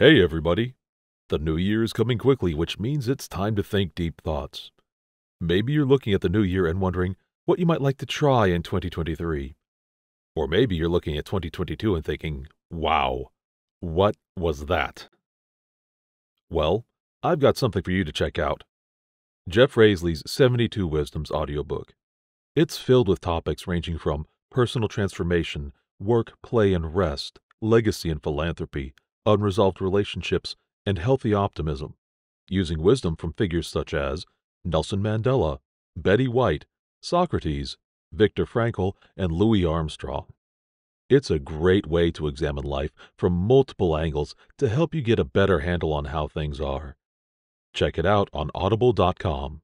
Hey, everybody! The new year is coming quickly, which means it's time to think deep thoughts. Maybe you're looking at the new year and wondering what you might like to try in 2023. Or maybe you're looking at 2022 and thinking, wow, what was that? Well, I've got something for you to check out Jeff Rasley's 72 Wisdoms audiobook. It's filled with topics ranging from personal transformation, work, play, and rest, legacy and philanthropy, unresolved relationships, and healthy optimism, using wisdom from figures such as Nelson Mandela, Betty White, Socrates, Viktor Frankl, and Louis Armstrong. It's a great way to examine life from multiple angles to help you get a better handle on how things are. Check it out on audible.com.